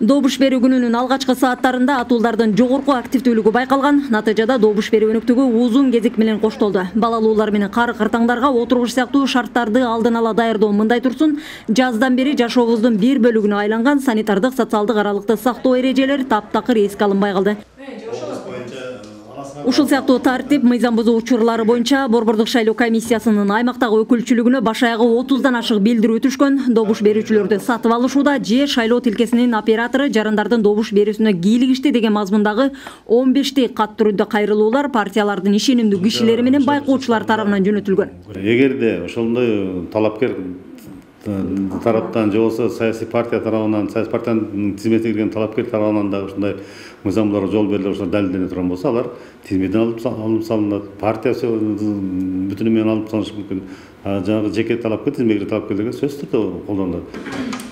добуш берүү күнүнүн алгачкы сааттарында атуулдардын жогорку активдүүлүгү байкалган натыйжада добуш берүү өнүктүгү узун кезек менен коштолду. Балалуулар менен кары кыртаңдарга отургуч сыяктуу шарттарды алдын ала даярдоо мындай турсун. Жаздан бери жашообуздун бир бөлүгүнө айланган санитардык социалдык аралыкты сактоо эрежелери таптакыр эске алынбай калды ушул сыяктуу тартип мыйзам бузуу учурлары боюнча борбордук шайлоо комиссиясынын аймактагы өкүлчүлүгүнө баш аягы отуздан ашык билдирүү түшкөн добуш берүүчүлөрдү сатып алышууда же шайлоо тилкесинин оператору жарандардын добуш берүүсүнө кийлигишти деген мазмундагы он бештей кат түрүндө кайрылуулар партиялардын ишенимдүү кишилери менен байкоочулар тарабынан жөнөтүлгөн. Эгерде ошондой талапкер тараптан же болбосо саясий партия тарабынан саясий партиянын тизметине кирген талапкер тарабынан дагы ушундай мыйзамдууларга жол берилип ошо далилдене турган болсо алар тизмеден алып салынат. Партия бүтүнү менен алып салышы мүмкүн. Жанагы жеке талапкер тизмеге талапкерлерге сөзсүз түрдө колдонулат.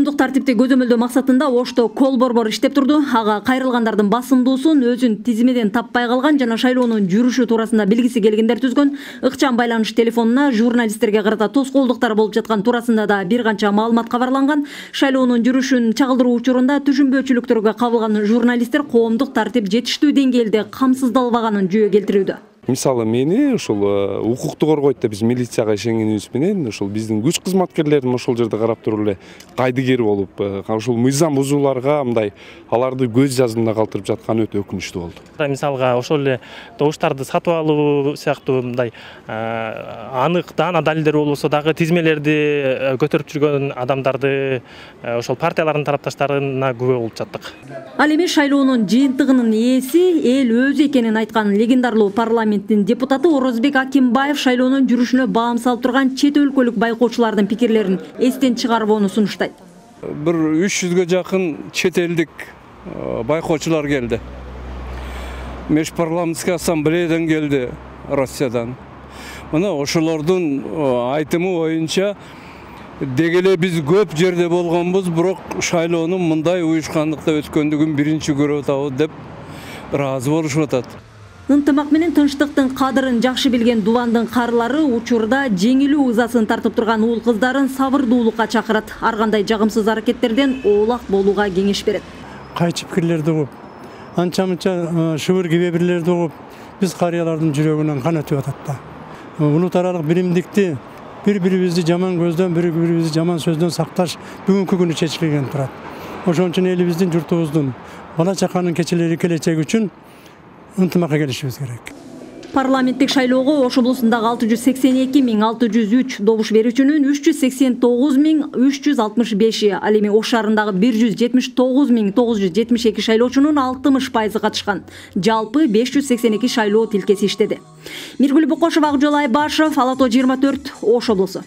Коомдук тартипти көзөмөлдөө максатында ошто кол борбор иштеп турду. Ага кайрылгандардын басымдуусун өзүн тизмеден таппай калган жана шайлоонун жүрүшү туурасында билгиси келгендер түзгөн. Ыкчам байланыш телефонуна журналисттерге карата тоскоолдуктар болуп жаткан туурасында да бир канча маалымат кабарланган. Шайлоонун жүрүшүн чагылдыруу учурунда түшүнбөөчүлүктөргө кабылган журналисттер коомдук тартип жетиштүү деңгээлде камсыздалбаганын жүйө келтирүүдө мисалы мени ушул э, укукту коргойт деп биз милицияга ишенгенибиз менен ушул биздин күч кызматкерлерин ошол жерде карап туруп эле кайдыгер болуп э, ушул мыйзам бузууларга мындай аларды көз жаздында калтырып жатканы өтө өкүнүчтүү болду. Мисалга ошол эле добуштарды сатып алуу сыяктуу мындай э, анык даана далилдер болбосо дагы тизмелерди көтөрүп жүргөн адамдарды ошол партиялардын тарапташтарына күбө болуп жаттык. Ал эми шайлоонун жыйынтыгынын ээси эл өзү экенин айткан легендарлуу парламент парламенттин депутаты орозбек акимбаев шайлоонун жүрүшүнө баам салып турган чет өлкөлүк байкоочулардын пикирлерин эстен чыгарбоону сунуштайт. Бир үч жүзгө жакын чет элдик байкоочулар келди. Межпарламентский ассамблеядан келди россиядан. Мына ошолордун айтымы боюнча деги эле биз көп жерде болгонбуз бирок шайлоонун мындай уюшкандыкта өткөндүгүн биринчи көрүп атабыз деп ыраазы болушуп атат. Ынтымак менен тынчтыктын кадырын жакшы билген дубандын карылары учурда жеңилүү ызасын тартып турган уул кыздарын сабырдуулукка чакырат ар кандай жагымсыз аракеттерден оолак болууга кеңеш берет кайчы пикирлерди угуп анча мынча шыбыр кибебирлерди угуп биз карыялардын жүрөгүнөн кан өтүп атат да. Улут аралык биримдикти бири бирибизди жаман көздөн бири бирибизди жаман сөздөн сакташ бүгүнкү күнү чечилген турат ошон үчүн элибиздин журтубуздун бала чаканын келечеги үчүн ынтымакка келишибиз керек. Парламенттик шайлоого ош облусундагы алты жүз сексен эки миң алты жүз үч добуш берүүчүнүн үч жүз сексен тогуз миң үч жүз алтымыш беши ал эми ош шаарындагы бир жүз жетимиш тогуз миң тогуз жүз жетимиш эки шайлоочунун алтымыш пайызы катышкан жалпы беш жүз сексен эки шайлоо тилкеси иштеди миргүл бокошева акжол айбашев ала тоо жыйырма төрт ош облусу